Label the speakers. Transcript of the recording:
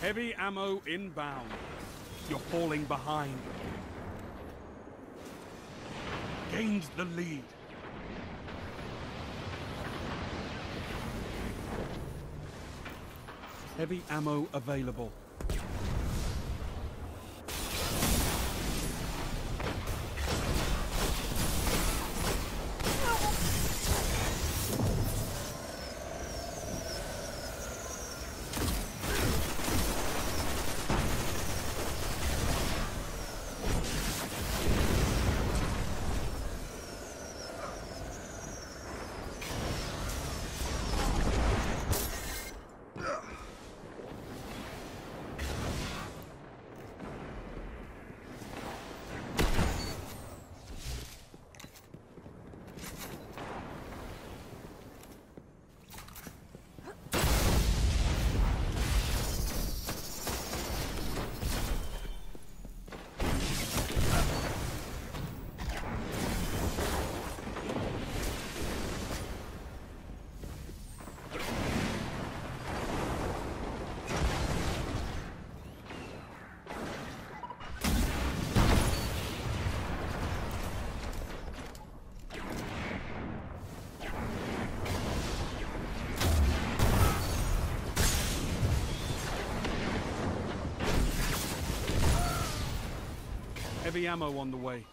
Speaker 1: Heavy ammo inbound. You're falling behind. Gained the lead. Heavy ammo available. Heavy ammo on the way.